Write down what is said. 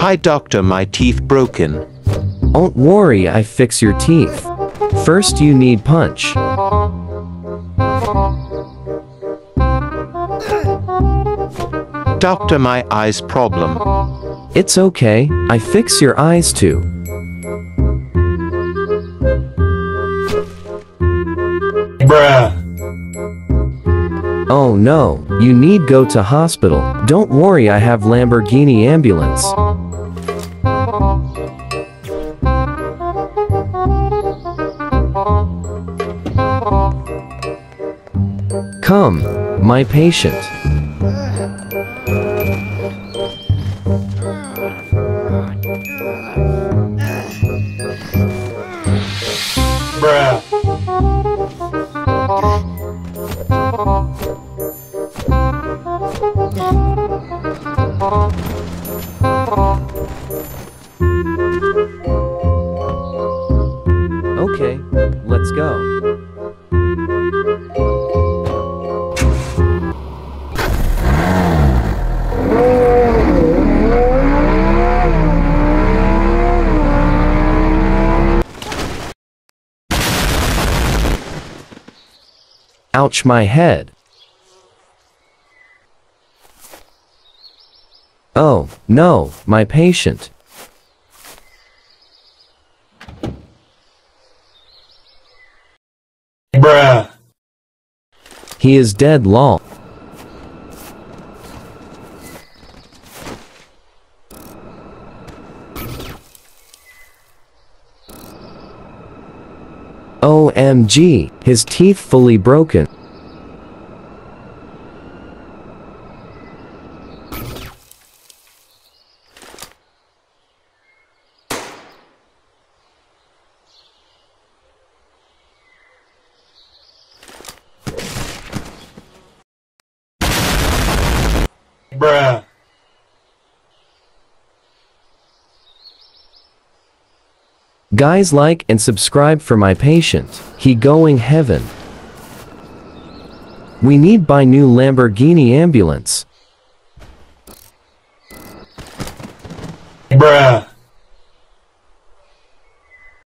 Hi doctor, my teeth broken. Don't worry, I fix your teeth. First you need punch. Doctor, my eyes problem. It's okay, I fix your eyes too. Bruh. Oh no, you need go to hospital. Don't worry, I have Lamborghini ambulance. Come, my patient. Bruh. Ouch my head. Oh, no, my patient. Bruh. He is dead lol. OMG, his teeth fully broken. Bruh. Guys like and subscribe for my patient. He going heaven. We need buy new Lamborghini ambulance. Bruh.